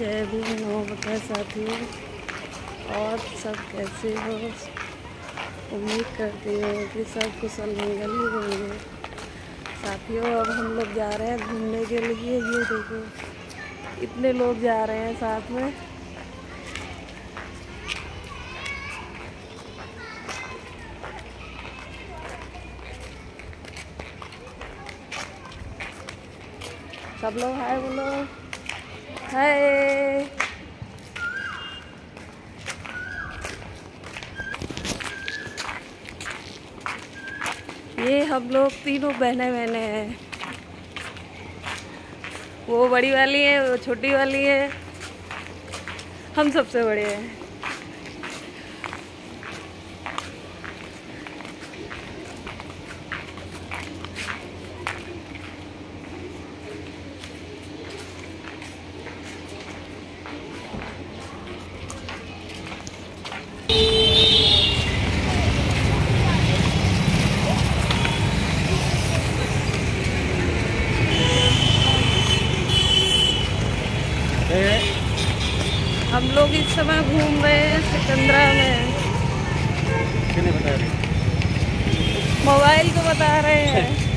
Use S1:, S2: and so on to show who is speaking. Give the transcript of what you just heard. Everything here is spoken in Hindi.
S1: जय भी नमस्कार साथियों और सब कैसे हो? उम्मीद करती हूँ कि सब कुशल मंगल ही होंगे। साथियों, अब हम लोग जा रहे हैं घूमने के लिए। ये देखो, इतने लोग जा रहे हैं साथ में। सब लोग हाय बोलो। हाय ये हम लोग तीनों बहने बहने हैं। वो बड़ी वाली है, वो छोटी वाली है। हम सबसे बड़े हैं। हम लोग इस समय घूम रहे हैं सिकंदरा में। मोबाइल को बता रहे हैं।